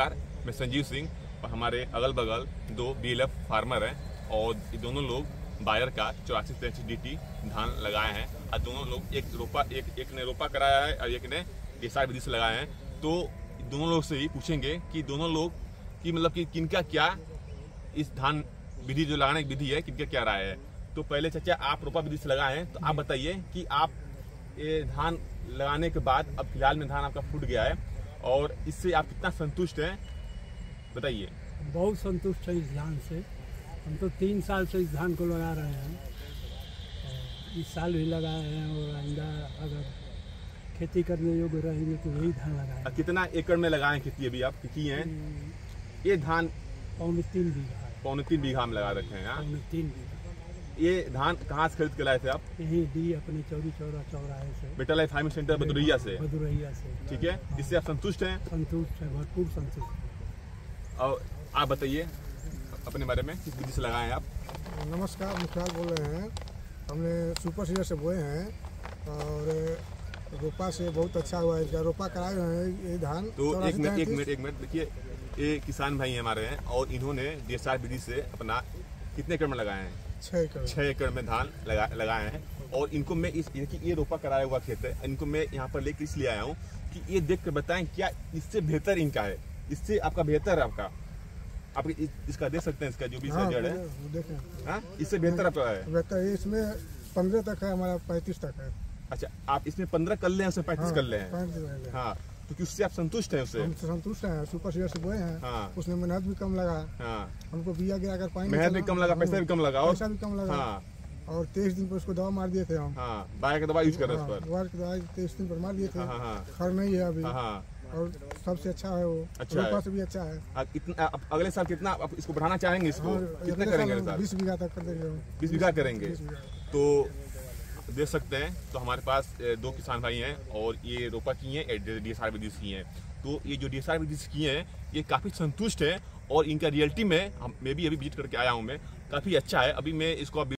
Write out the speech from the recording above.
मैं संजीव सिंह और हमारे अगल बगल दो बीएलएफ फार्मर हैं और ये दोनों लोग बायर का चौरासी तैंतीस डी धान लगाए हैं। और दोनों लोग एक रोपा, एक एक ने रोपा कराया है और एक ने देसार विधि से लगाए हैं। तो दोनों लोग से ही पूछेंगे कि दोनों लोग की मतलब कि किनका क्या इस धान विधि जो लगाने की विधि है किनका क्या राय है? तो पहले चाचा, आप रोपा विधि से लगाए हैं तो आप बताइए कि आप ये धान लगाने के बाद अब फ़िलहाल में धान आपका फूट गया है। और इससे आप कितना संतुष्ट हैं? बताइए। बहुत संतुष्ट है इस धान से। हम तो तीन साल से इस धान को लगा रहे हैं। इस साल भी लगाए हैं और आइंदा अगर खेती करने योग्य रहेंगे तो यही धान लगाए कितना एकड़ में लगाए खेती अभी आप? किए हैं? ये धान पौने तीन बीघा पौने तीन बीघा में लगा रखे हैं हाँ? पौने तीन बीघा। ये धान कहाँ से खरीद के लाए थे आप? यही दी अपने चौरी चौरा चौराहे से। बेटा लाइफ फ़ार्मिंग सेंटर बदुरैया से। मधुरैया से। ठीक है? इससे आप संतुष्ट हैं? संतुष्ट है भरपूर संतुष्ट है। और आप बताइए अपने बारे में किस विधि से लगाए आप? नमस्कार मुख्याल बोल रहे हैं? हमने सुपर सीडर से बोए हैं और रोपा से बहुत अच्छा हुआ है रोपा कराए हुए हैं ये धान। तो एक मिनट एक मिनट एक मिनट देखिए ये किसान भाई हमारे हैं और इन्होंने डीएसआर विधि से अपना कितने एकड़ में लगाए हैं? छः एकड़। छह एकड़ में धान लगा लगाए हैं। और इनको मैं इस देखिए ये रोपा कराया हुआ खेत है इनको मैं यहाँ पर लेकर इसलिए आया हूँ कि ये देख कर बताएँ क्या इससे बेहतर इनका है। इससे आपका बेहतर है आपका। आप इस, इसका देख सकते हैं इसका जो भी हाँ जड़ है। हाँ? इससे बेहतर आपका है। बेहतर इसमें पंद्रह तक है हमारा पैंतीस तक है। अच्छा आप इसमें पंद्रह कर ले उसमें पैंतीस कर ले। हैं 35 कर ले तो उससे आप संतुष्ट हैं उससे हम संतुष्ट हैं सुपर सीडर से बोए हैं हाँ। उसमें मेहनत भी कम लगा हाँ हमको बिया गिरा कर पानी मेहनत भी कम लगा पैसा भी कम लगा और पैसा भी कम लगा हाँ और तेईस दिन पर उसको दवा मार दिए थे हम हाँ बाया का दवा यूज़ कर रहे हैं उस पर दवा तेईस दिन पर मार दिए थे खर नहीं है अभी और सबसे अच्छा है वो अच्छा है। से भी अच्छा है आप इतना आप अगले साल कितना आप इसको बढ़ाना चाहेंगे इसको कितने करेंगे बीस बीघा तक कर देंगे बीस बीघा करेंगे तो देख सकते हैं। तो हमारे पास दो किसान भाई हैं और ये रोपा किए हैं डी एस आर विधि किए हैं। तो ये जो डी एस आर विधि किए हैं, ये काफ़ी संतुष्ट है और इनका रियलिटी में मैं भी अभी विज़िट करके आया हूँ मैं, काफ़ी अच्छा है। अभी मैं इसको